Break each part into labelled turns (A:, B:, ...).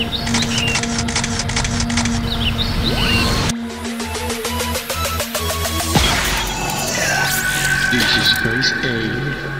A: This is Space A.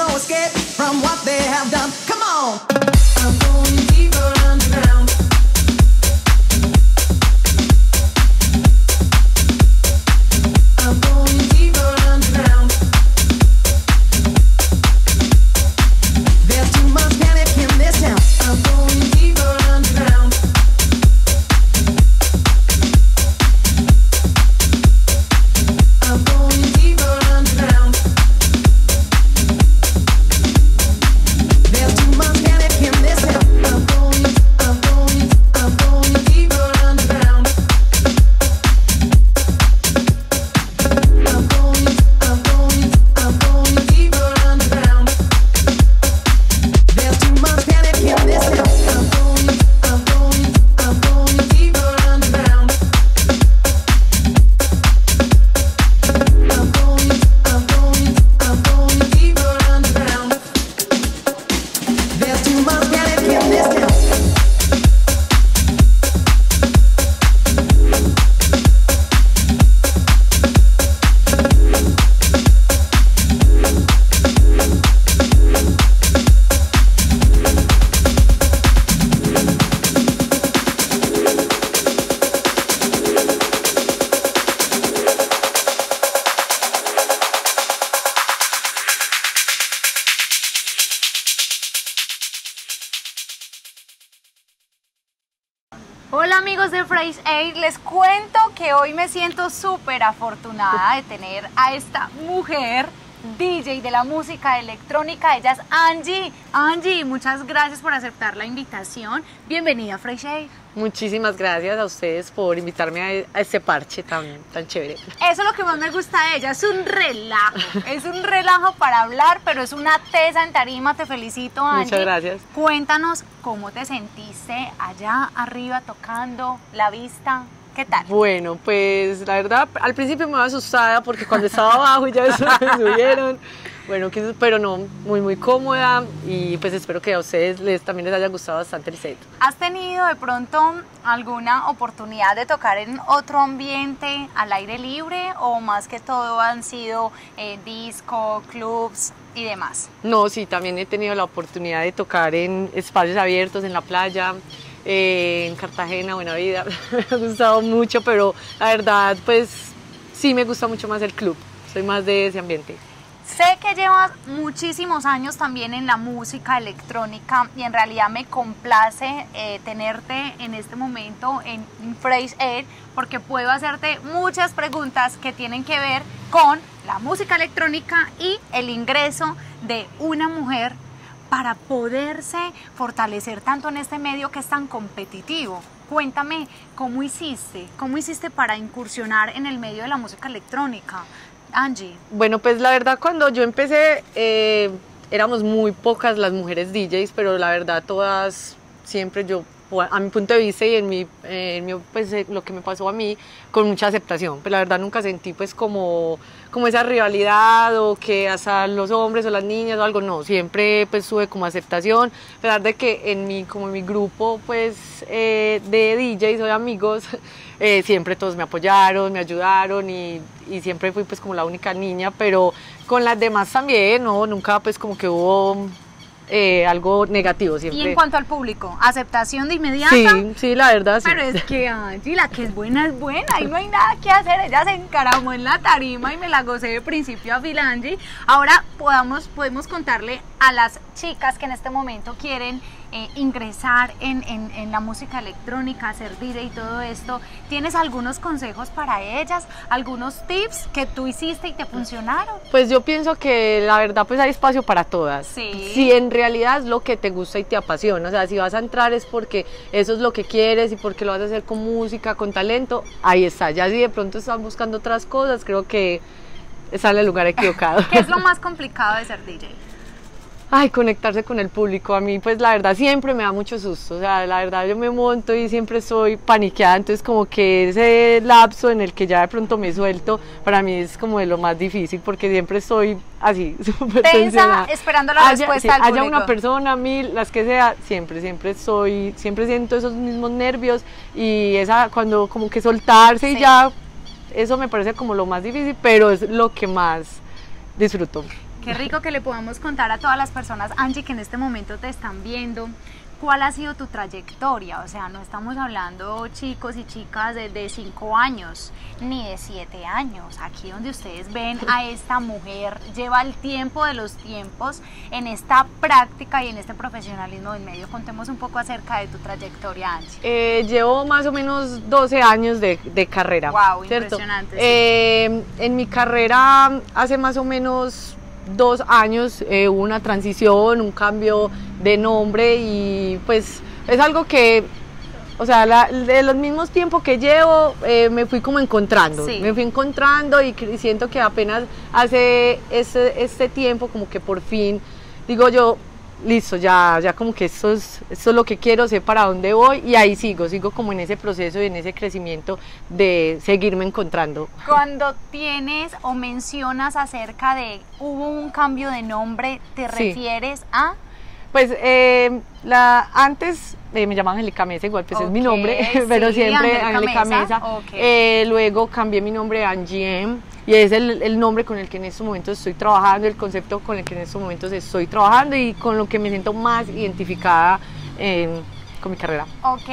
B: no escape from what they have done. Come on!
C: Hola amigos de Phrase 8, les cuento que hoy me siento súper afortunada de tener a esta mujer DJ de la música electrónica, ella es Angie. Angie, muchas gracias por aceptar la invitación. Bienvenida a 8.
D: Muchísimas gracias a ustedes por invitarme a, a este parche tan, tan chévere.
C: Eso es lo que más me gusta de ella, es un relajo, es un relajo para hablar, pero es una tesa en tarima, te felicito Angie.
D: Muchas gracias.
C: Cuéntanos cómo te sentiste allá arriba tocando, la vista, ¿qué tal?
D: Bueno, pues la verdad, al principio me iba asustada porque cuando estaba abajo y ya me subieron. Bueno, que- pero no, muy, muy cómoda y pues espero que a ustedes les, también les haya gustado bastante el set.
C: ¿Has tenido de pronto alguna oportunidad de tocar en otro ambiente al aire libre o más que todo han sido eh, disco, clubs y demás?
D: No, sí, también he tenido la oportunidad de tocar en espacios abiertos, en la playa, eh, en Cartagena, Buena Vida. me ha gustado mucho, pero la verdad, pues sí me gusta mucho más el club. Soy más de ese ambiente.
C: Sé que llevas muchísimos años también en la música electrónica y en realidad me complace eh, tenerte en este momento en Phrase 8 porque puedo hacerte muchas preguntas que tienen que ver con la música electrónica y el ingreso de una mujer para poderse fortalecer tanto en este medio que es tan competitivo. Cuéntame, ¿cómo hiciste? ¿Cómo hiciste para incursionar en el medio de la música electrónica? Angie.
D: Bueno, pues la verdad cuando yo empecé eh, éramos muy pocas las mujeres DJs, pero la verdad todas siempre yo a, mi punto de vista y en mi, eh, en mi, pues, eh, lo que me pasó a mí, con mucha aceptación. Pero la verdad nunca sentí pues como, como esa rivalidad o que hasta los hombres o las niñas o algo, no, siempre pues tuve como aceptación, a pesar de que en mi, como en mi grupo pues eh, de DJs o de amigos, eh, siempre todos me apoyaron, me ayudaron y, y siempre fui pues como la única niña, pero con las demás también, no, nunca pues como que hubo eh, algo negativo siempre.
C: Y en cuanto al público, aceptación de inmediata.
D: Sí, sí, la verdad sí.
C: Pero es que Angie, la que es buena es buena y no hay nada que hacer. Ella se encaramó en la tarima y me la gocé de principio a fin, Angie. Ahora podamos, podemos contarle a las chicas que en este momento quieren eh, ingresar en, en- en la música electrónica, hacer DJ y todo esto. ¿Tienes algunos consejos para ellas? ¿Algunos tips que tú hiciste y te funcionaron?
D: Pues yo pienso que la verdad pues hay espacio para todas.
C: Sí.
D: Si en realidad es lo que te gusta y te apasiona, o sea, si vas a entrar es porque eso es lo que quieres y porque lo vas a hacer con música, con talento, ahí está. Ya si de pronto están buscando otras cosas, creo que está en el lugar equivocado.
C: ¿Qué es lo más complicado de ser DJ?
D: Ay, conectarse con el público. A mí, pues la verdad, siempre me da mucho susto. O sea, la verdad, yo me monto y siempre soy paniqueada. Entonces, como que ese lapso en el que ya de pronto me suelto, para mí es como de lo más difícil, porque siempre estoy así, súper
C: Tensa, esperando la
D: Haya-
C: respuesta
D: sí,
C: del
D: Haya
C: público.
D: una persona, mil, las que sea, siempre, siempre soy, siempre siento esos mismos nervios y esa, cuando como que soltarse y ya, eso me parece como lo más difícil, pero es lo que más disfruto.
C: Qué rico que le podamos contar a todas las personas, Angie, que en este momento te están viendo, cuál ha sido tu trayectoria. O sea, no estamos hablando chicos y chicas de 5 años, ni de 7 años. Aquí donde ustedes ven a esta mujer, lleva el tiempo de los tiempos en esta práctica y en este profesionalismo del medio. Contemos un poco acerca de tu trayectoria, Angie.
D: Eh, llevo más o menos 12 años de, de carrera. ¿cierto?
C: impresionante, sí.
D: Eh, en mi carrera hace más o menos dos años eh, una transición, un cambio de nombre y pues es algo que, o sea, la- de los mismos tiempos que llevo eh, me fui como encontrando,
C: Sí.
D: me fui encontrando y siento que apenas hace este, este tiempo como que por fin digo yo, listo, ya, ya como que esto es, esto es lo que quiero, sé para dónde voy y ahí sigo, sigo como en ese proceso y en ese crecimiento de seguirme encontrando.
C: Cuando tienes o mencionas acerca de hubo un cambio de nombre, ¿te
D: Sí.
C: refieres a?
D: Pues eh, la, antes eh, me llamaban Angélica Mesa, igual pues es mi nombre, pero siempre
C: Angélica Mesa.
D: Eh, luego cambié mi nombre a Angie M, y es el, el nombre con el que en estos momentos estoy trabajando, el concepto con el que en estos momentos estoy trabajando y con lo que me siento más identificada con mi carrera.
C: Ok,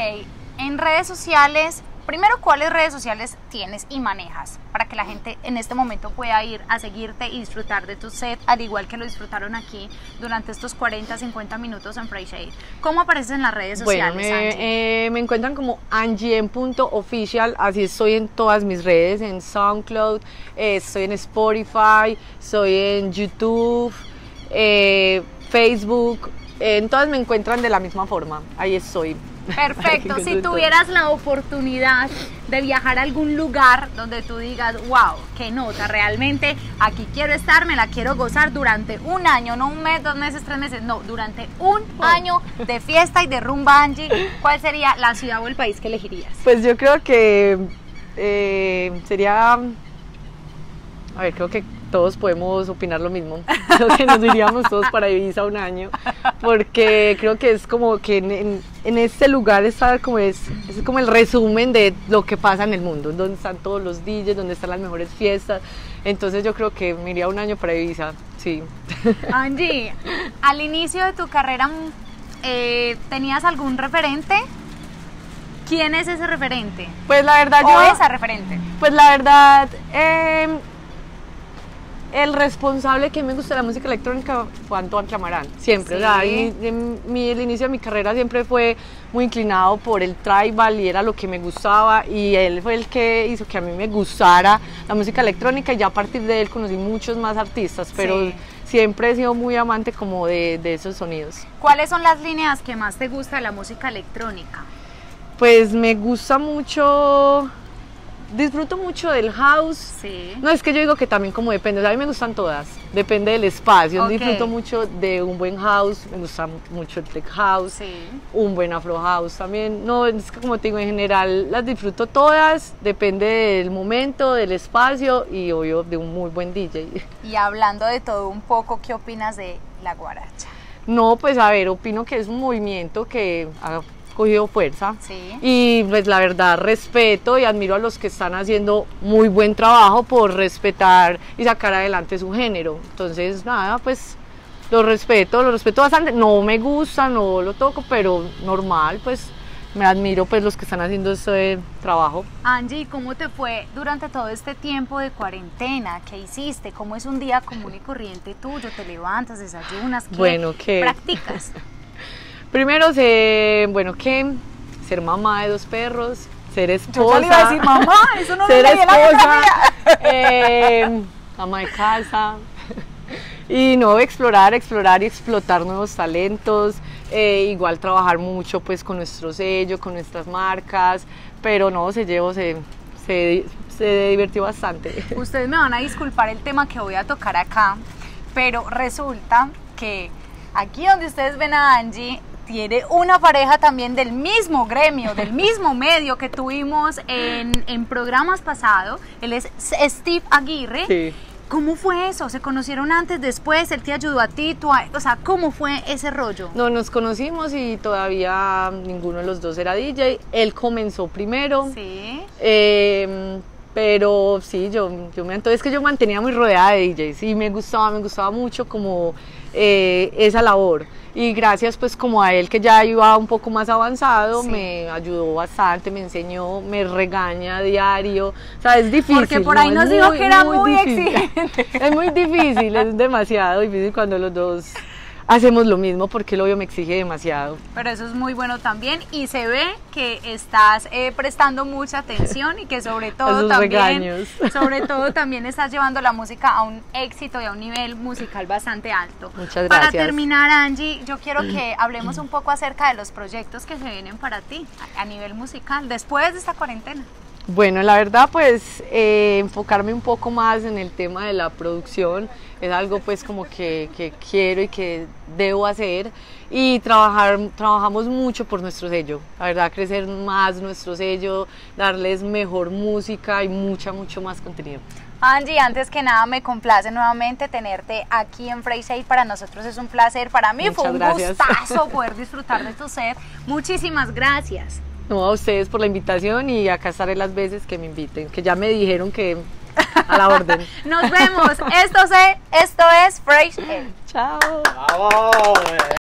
C: en redes sociales, primero, ¿cuáles redes sociales tienes y manejas? Para que la gente en este momento pueda ir a seguirte y disfrutar de tu set, al igual que lo disfrutaron aquí durante estos 40, 50 minutos en Free Shade. ¿Cómo apareces en las redes
D: Bueno,
C: sociales,
D: me,
C: Angie?
D: eh, me encuentran como angien.official, así estoy en todas mis redes, en SoundCloud, eh, estoy en Spotify, estoy en YouTube, eh, Facebook, en todas me encuentran de la misma forma, ahí estoy.
C: Perfecto, si tuvieras la oportunidad de viajar a algún lugar donde tú digas, wow, qué nota, realmente aquí quiero estar, me la quiero gozar durante un año, no un mes, dos meses, tres meses, no, durante un año de fiesta y de rumba, Angie, ¿cuál sería la ciudad o el país que elegirías?
D: Pues yo creo que eh, sería, a ver, creo que todos podemos opinar lo mismo. Creo que nos iríamos todos para Ibiza un año, porque creo que es como que en, en- en este lugar está como es, es como el resumen de lo que pasa en el mundo, donde están todos los DJs, donde están las mejores fiestas. Entonces yo creo que me iría un año para Ibiza, sí.
C: Angie, al inicio de tu carrera, eh, ¿tenías algún referente? ¿Quién es ese referente?
D: Pues la verdad
C: ¿O
D: yo...
C: esa referente?
D: Pues la verdad, eh, el responsable que me gusta de la música electrónica fue Antoine Clamarán, siempre. O sea,
C: Sí.
D: y- en mi- el inicio de mi carrera siempre fue muy inclinado por el tribal y era lo que me gustaba y él fue el que hizo que a mí me gustara la música electrónica y ya a partir de él conocí muchos más artistas, pero
C: Sí.
D: siempre he sido muy amante como de, de esos sonidos.
C: ¿Cuáles son las líneas que más te gusta de la música electrónica?
D: Pues me gusta mucho disfruto mucho del house.
C: Sí.
D: No, es que yo digo que también como depende, o sea, a mí me gustan todas, depende del espacio. Disfruto mucho de un buen house, me gusta mucho el tech house,
C: Sí.
D: un buen afro house también. No, es que como te digo, en general las disfruto todas, depende del momento, del espacio y obvio de un muy buen DJ.
C: Y hablando de todo un poco, ¿qué opinas de la guaracha?
D: No, pues a ver, opino que es un movimiento que ha cogido fuerza.
C: Sí.
D: Y pues la verdad respeto y admiro a los que están haciendo muy buen trabajo por respetar y sacar adelante su género. Entonces, nada, pues lo respeto, lo respeto bastante. No me gusta, no lo toco, pero normal, pues me admiro pues los que están haciendo este trabajo.
C: Angie, ¿cómo te fue durante todo este tiempo de cuarentena? ¿Qué hiciste? ¿Cómo es un día común y corriente tuyo? ¿Te levantas, desayunas? ¿Qué
D: Bueno, ¿qué?
C: practicas?
D: Primero, se, bueno, ¿qué? Ser mamá de dos perros, ser esposa.
C: Yo iba a decir, mamá, eso no lo
D: ser
C: la
D: esposa, eh, ama de casa. Y no, explorar, explorar y explotar nuevos talentos. eh, igual trabajar mucho pues con nuestro sello, con nuestras marcas. Pero no, se llevó, se, se, se divirtió bastante.
C: Ustedes me van a disculpar el tema que voy a tocar acá, pero resulta que aquí donde ustedes ven a Angie tiene una pareja también del mismo gremio, del mismo medio que tuvimos en, en programas pasados. Él es Steve Aguirre.
D: Sí.
C: ¿Cómo fue eso? ¿Se conocieron antes, después? ¿Él te ayudó a ti? Tú a- o sea, ¿cómo fue ese rollo?
D: No, nos conocimos y todavía ninguno de los dos era DJ. Él comenzó primero.
C: Sí.
D: Eh, pero sí, yo, yo me entonces que yo mantenía muy rodeada de DJs y me gustaba, me gustaba mucho como eh, esa labor. Y gracias pues como a él que ya iba un poco más avanzado,
C: Sí.
D: me ayudó bastante, me enseñó, me regaña a diario. O sea, es difícil.
C: Porque por ahí nos dijo que era muy exigente.
D: Es muy difícil, es demasiado difícil cuando los dos hacemos lo mismo porque el obvio me exige demasiado.
C: Pero eso es muy bueno también y se ve que estás eh, prestando mucha atención y que sobre todo
D: Esos
C: también
D: regaños.
C: sobre todo también estás llevando la música a un éxito y a un nivel musical bastante alto.
D: Muchas
C: Para
D: gracias.
C: terminar, Angie, yo quiero que hablemos un poco acerca de los proyectos que se vienen para ti a, a nivel musical después de esta cuarentena.
D: Bueno, la verdad pues eh, enfocarme un poco más en el tema de la producción es algo pues como que, que quiero y que debo hacer y trabajar, trabajamos mucho por nuestro sello, la verdad crecer más nuestro sello, darles mejor música y mucha, mucho más contenido.
C: Angie, antes que nada me complace nuevamente tenerte aquí en Freisade. Para nosotros es un placer, para mí fue un
D: gracias.
C: gustazo poder disfrutar de tu set. Muchísimas gracias.
D: No a ustedes por la invitación y acá estaré las veces que me inviten, que ya me dijeron que a la orden.
C: Nos vemos. Esto, se, esto es Fresh Air.
D: Chao.
E: ¡Vamos!